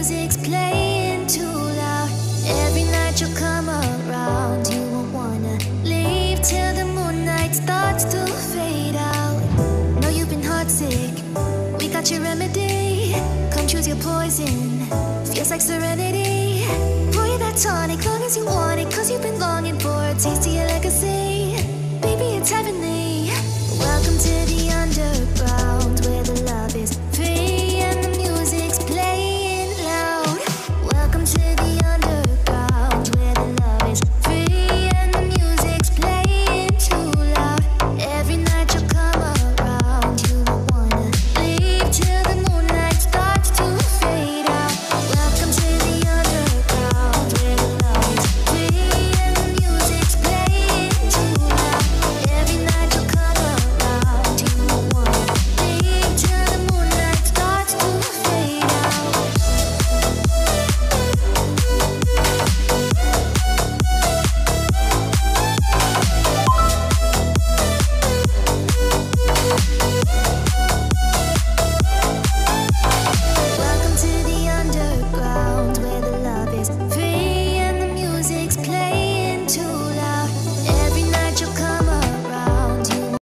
music's playing too loud. Every night you come around, you won't wanna leave till the moonlight starts to fade out. Know you've been heartsick, we got your remedy. Come choose your poison, feels like serenity. Pour you that tonic, long as you want it, cause you've been longing for a taste of